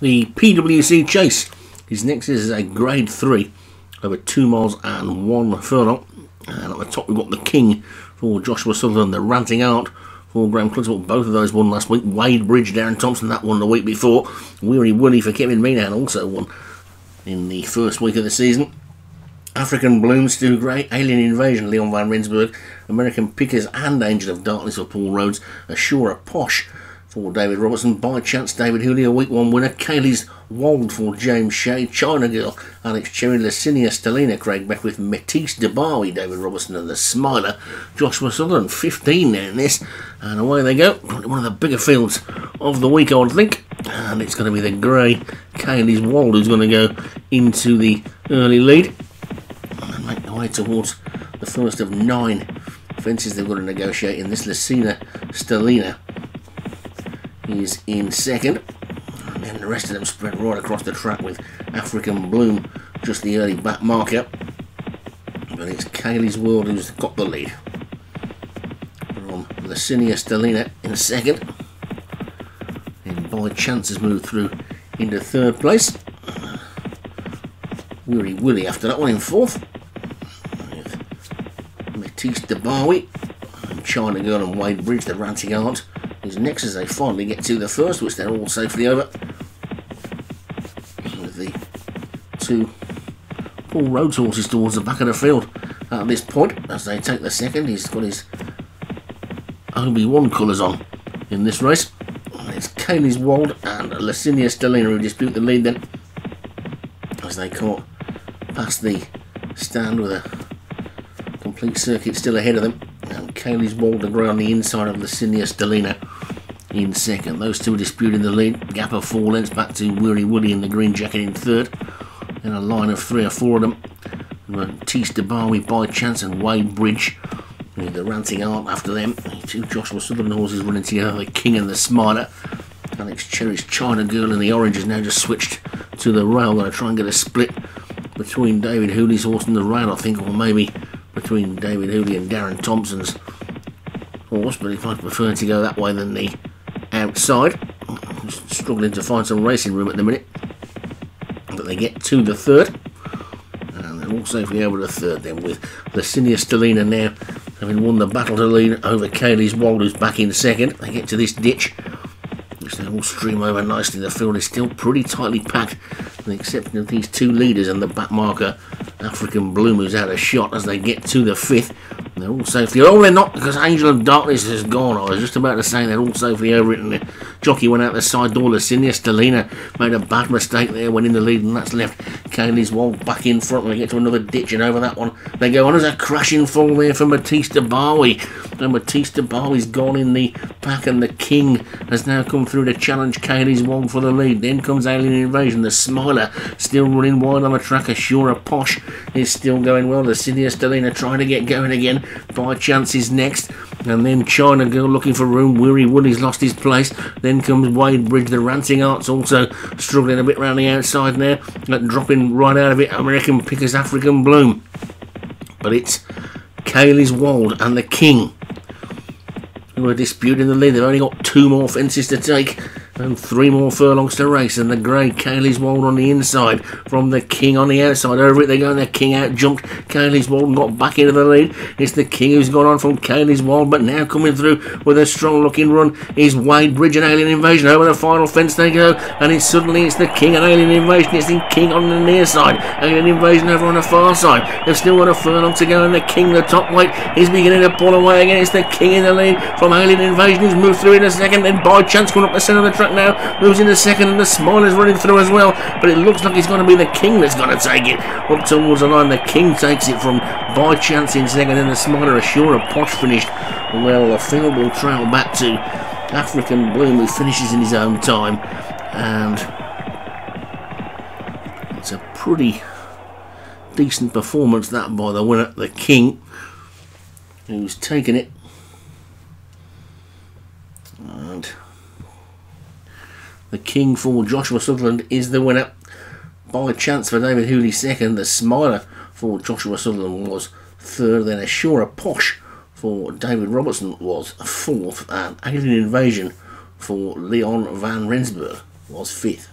The PWC Chase. His next is a grade 3 over 2 miles and 1 furlong. And at the top we've got the King for Joshua Sutherland, the Ranting Out for Graham Clutterbuck. Both of those won last week. Wade Bridge, Darren Thompson, that won the week before. Weary Woody for Kevin Meenan also won in the first week of the season. African Bloom, Stu Gray, Alien Invasion, Leon Van Rensburg, American Pickers and Angel of Darkness for Paul Rhodes, Ashura Posh for David Robertson, by chance David a week one winner, Kaylee's Wold for James Shea, China Girl, Alex Cherry, Licinia Stelina, Craig Beckwith, Matisse DeBarwi, David Robertson and the Smiler, Joshua Sutherland, 15 there in this, and away they go, one of the bigger fields of the week I would think, and it's going to be the grey Kaylee's Wold who's going to go into the early lead. And make their way towards the first of nine fences they've got to negotiate in this. Licinia Stelina is in second. And the rest of them spread right across the track with African Bloom just the early back marker. But it's Kaylee's Wold who's got the lead. From Licinia Stelina in second. And by chance has moved through into third place. Weary Willie after that one in fourth. Matisse DeBarwi and China Girl and Wade Bridge, the ranting aunt, is next as they finally get to the first, which they're all safely over. With the two Paul Rhodes horses towards the back of the field at this point as they take the second. He's got his Obi-Wan colours on in this race. It's Kaylee's Wold and Licinia Stelina who dispute the lead then as they caught past the stand with a complete circuit still ahead of them. And Kaylee's Wold around the inside of Licinia Stelina in second. Those two are disputing the lead. Gap of four lengths back to Weary Woody in the green jacket in third. Then a line of three or four of them. Matisse DeBarwi by chance and Wade Bridge. The ranting art after them. Two Joshua Sutherland horses running together, the King and the Smiler. Alex Cherry's China Girl and the Orange has now just switched to the rail. Going to try and get a split between David Hooley's horse and the rail, I think, or maybe between David Hooley and Darren Thompson's horse. But if I prefer to go that way than the outside, struggling to find some racing room at the minute. But they get to the third, and they're all safely over the third then with Licinia Stelina now having won the battle to lead over Kaylee's Wold, who's back in second. They get to this ditch which they all stream over nicely. The field is still pretty tightly packed, with the exception of these two leaders and the back marker, African Bloom, who's out of shot as they get to the fifth. They're all safely. Oh, they're not because Angel of Darkness has gone. I was just about to say they're all safely over it, and the jockey went out the side door. Licinia Stelina made a bad mistake there, went in the lead, and that's left Kaylee's Wold back in front. They get to another ditch, and over that one, they go on as a crashing fall there for Matisse DeBarwi. And Matisse DeBarwi's gone in the pack, and the King has now come through to challenge Kaylee's Wold for the lead. Then comes Alien Invasion. The Smiler still running wide on the track. Ashura Posh is still going well. Licinia Stelina trying to get going again. By chance is next. And then China Girl looking for room. Weary Woody's lost his place. Then comes Wade Bridge. The Ranting Arts also struggling a bit round the outside there. Dropping right out of it. American Pickers African Bloom. But it's Kaylee's Wold and the King who are disputing the lead. They've only got two more fences to take and three more furlongs to race. And the grey Kaylee's Wold on the inside from the King on the outside. Over it they go and the King out jumped. Kaylee's Wold and got back into the lead. It's the King who's gone on from Kaylee's Wold, but now coming through with a strong looking run is Wade Bridge and Alien Invasion. Over the final fence they go, and it's suddenly it's the King and Alien Invasion. It's the King on the near side. Alien Invasion over on the far side. They've still got a furlong to go, and the King, the top weight, is beginning to pull away again. It's the King in the lead from Alien Invasion who's moved through in a second. Then by chance going up the centre of the track now, moves in a second, and the Smiler's running through as well. But it looks like it's going to be the King that's going to take it up towards the line. The King takes it from by chance in second, and the Smiler Ashura Posh finished. Well, the field will trail back to African Bloom, who finishes in his own time, and it's a pretty decent performance that by the winner, the King, who's taken it. And the King for Joshua Sutherland is the winner. By chance for David Hooley second. The Smiler for Joshua Sutherland was third. Then a Ashura Posh for David Robertson was fourth. And Alien Invasion for Leon Van Rensburg was fifth.